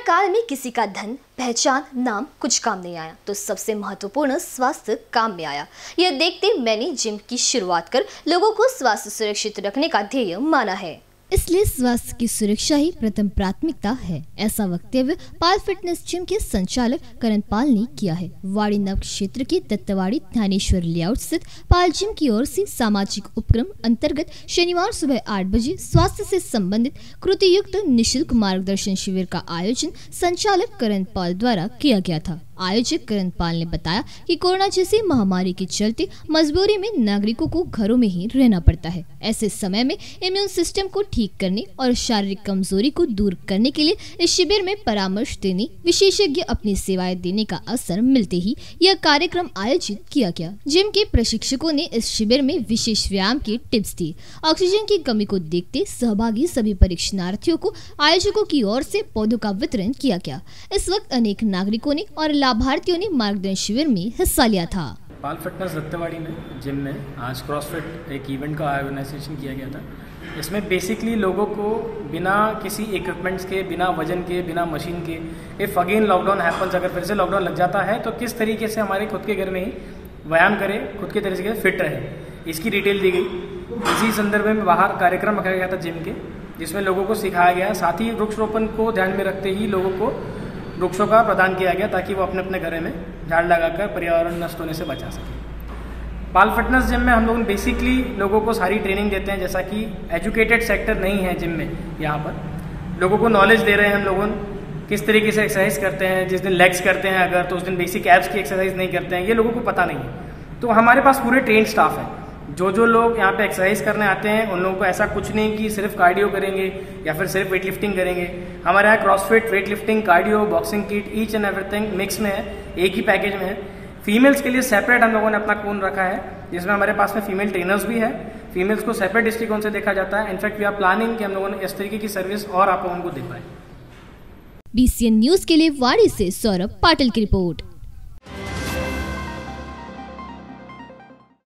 काल में किसी का धन, पहचान, नाम कुछ काम नहीं आया तो सबसे महत्वपूर्ण स्वास्थ्य काम में आया। यह देखते मैंने जिम की शुरुआत कर लोगों को स्वास्थ्य सुरक्षित रखने का ध्येय माना है। इसलिए स्वास्थ्य की सुरक्षा ही प्रथम प्राथमिकता है। ऐसा वक्तव्य पाल फिटनेस जिम के संचालक करण पाल ने किया है। वाड़ी नव क्षेत्र के दत्तवाड़ी ध्यानेश्वर लेआउट स्थित पाल जिम की ओर से सामाजिक उपक्रम अंतर्गत शनिवार सुबह आठ बजे स्वास्थ्य से संबंधित कृति युक्त निःशुल्क मार्गदर्शन शिविर का आयोजन संचालक करण पाल द्वारा किया गया था। आयोजक करण पाल ने बताया कि कोरोना जैसी महामारी के चलते मजबूरी में नागरिकों को घरों में ही रहना पड़ता है। ऐसे समय में इम्यून सिस्टम को ठीक करने और शारीरिक कमज़ोरी को दूर करने के लिए इस शिविर में परामर्श देने, विशेषज्ञ अपनी सेवाएँ देने का अवसर मिलते ही यह कार्यक्रम आयोजित किया गया। जिम के प्रशिक्षकों ने इस शिविर में विशेष व्यायाम के टिप्स दी ऑक्सीजन की कमी को देखते सहभागी सभी परीक्षणार्थियों को आयोजकों की ओर से पौधों का वितरण किया गया। इस वक्त अनेक नागरिकों ने और लाभार्थियों ने मार्गदर्शन शिविर में हिस्सा लिया था। पाल फिटनेस दत्तवाड़ी में, जिम में, आज क्रॉसफिट एक इवेंट का ऑर्गेनाइजेशन किया गया था। इसमें बेसिकली लोगों को बिना किसी इक्विपमेंट्स के, बिना वज़न के, बिना मशीन के इफ़ अगेन लॉकडाउन हैपन्स अगर फिर से लॉकडाउन लग जाता है तो किस तरीके से हमारे खुद के घर में ही व्यायाम करें, खुद के तरीके से फिट रहे। इसकी डिटेल दी गई। इसी संदर्भ में बाहर कार्यक्रम रखा गया था जिम के, जिसमें लोगों को सिखाया गया। साथ ही वृक्षरोपण को ध्यान में रखते ही लोगों को वृक्षों का प्रदान किया गया ताकि वो अपने अपने घर में झाड़ लगाकर पर्यावरण नष्ट होने से बचा सके। पाल फिटनेस जिम में हम लोग बेसिकली लोगों को सारी ट्रेनिंग देते हैं, जैसा कि एजुकेटेड सेक्टर नहीं है जिम में, यहाँ पर। लोगों को नॉलेज दे रहे हैं हम लोगों किस तरीके से एक्सरसाइज करते हैं, जिस दिन लेग्स करते हैं अगर तो उस दिन बेसिक एप्स की एक्सरसाइज नहीं करते हैं, ये लोगों को पता नहीं है। तो हमारे पास पूरे ट्रेन स्टाफ है। जो जो लोग यहाँ पे एक्सरसाइज करने आते हैं, उन लोगों को ऐसा कुछ नहीं कि सिर्फ़ कार्डियो करेंगे या फिर सिर्फ़ वेट लिफ्टिंग करेंगे। हमारे यहाँ CrossFit weight lifting cardio boxing kit each and everything mix में है, एक ही पैकेज में है। फीमेल्स के लिए सेपरेट हम लोगों ने अपना कोन रखा है, जिसमें हमारे पास में फीमेल ट्रेनर्स भी है। फीमेल्स को सेपरेट दृष्टिकोण से देखा जाता है। इनफैक्ट वी आर प्लानिंग कि हम लोगों ने इस तरीके की सर्विस और आप लोगों को दे पाए। बीसीएन न्यूज़ के लिए वाड़ी से सौरभ पाटिल की रिपोर्ट।